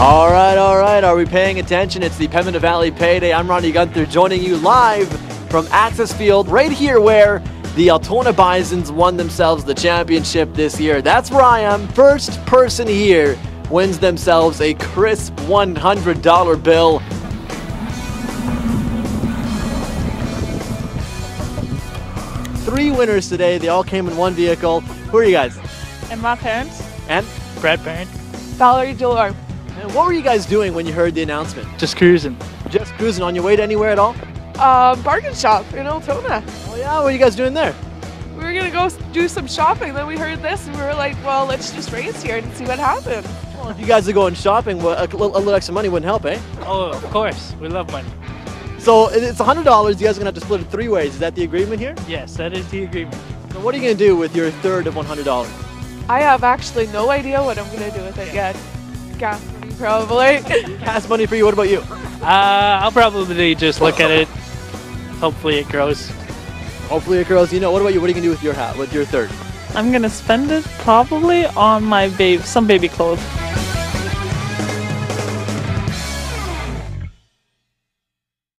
All right, all right. Are we paying attention? It's the Pembina Valley Payday. I'm Ronnie Gunther joining you live from Access Field, right here where the Altona Bisons won themselves the championship this year. That's where I am. First person here wins themselves a crisp $100 bill. Three winners today. They all came in one vehicle. Who are you guys? And my parents, And, Brad Parent. Valerie Delor. and what were you guys doing when you heard the announcement? Just cruising. Just cruising on your way to anywhere at all? Um, bargain shop in Altona. Oh yeah, what are you guys doing there? We were gonna go do some shopping, then we heard this, and we were like, well, let's just race here and see what happens. Well, if you guys are going shopping, well, a, little, a little extra money wouldn't help, eh? Oh, of course. We love money. So it's hundred dollars. You guys are gonna have to split it three ways. Is that the agreement here? Yes, that is the agreement. So what are you gonna do with your third of one hundred dollars? I have actually no idea what I'm gonna do with it yet. Gas money, probably. Cash money for you. What about you? Uh, I'll probably just look at it. Hopefully it grows. Hopefully it grows. You know. What about you? What are you gonna do with your hat? With your third? I'm gonna spend it probably on my babe, some baby clothes.